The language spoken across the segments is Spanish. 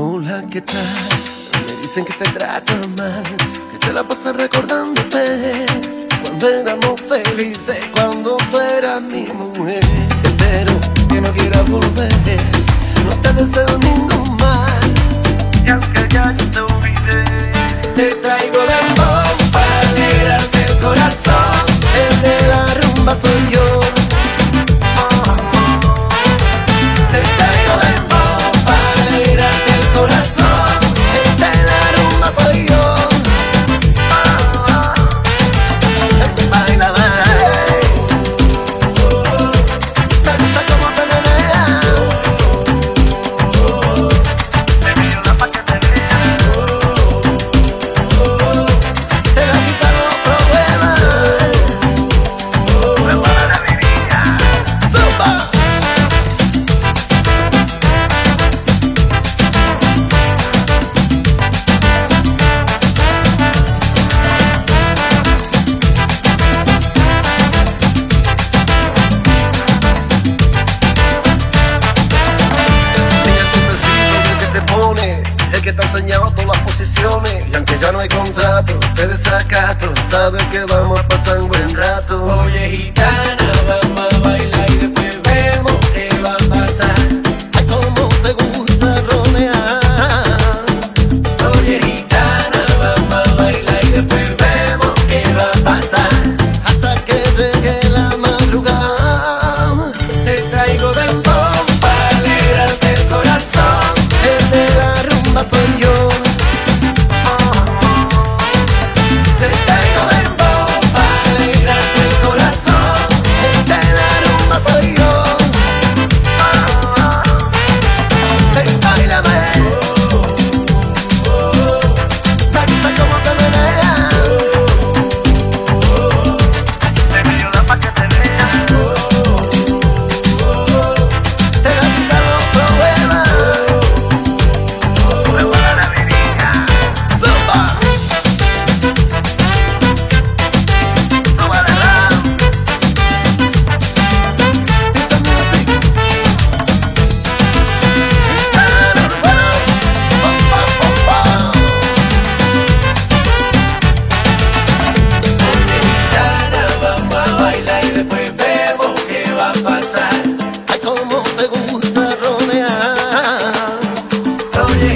Hola, ¿qué tal? Me dicen que te tratan mal, que te la pasas recordándote cuando éramos felices, cuando tú eras mi mujer. Pero que no quieras volver, no te deseo no hay contrato, te desacato, sabes que vamos a pasar un buen rato. Oye, gitana, vamos.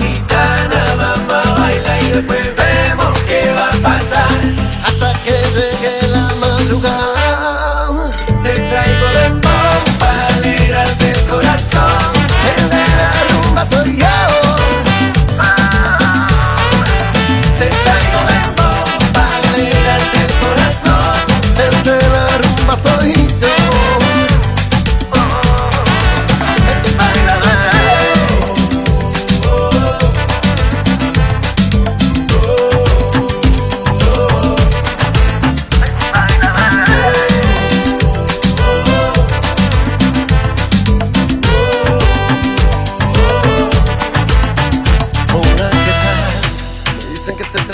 gitana, mamá baila y después vemos qué va a pasar.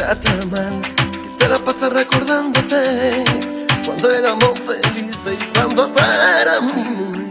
trata mal, que te la pasas recordándote cuando éramos felices y cuando tú eras mi mujer.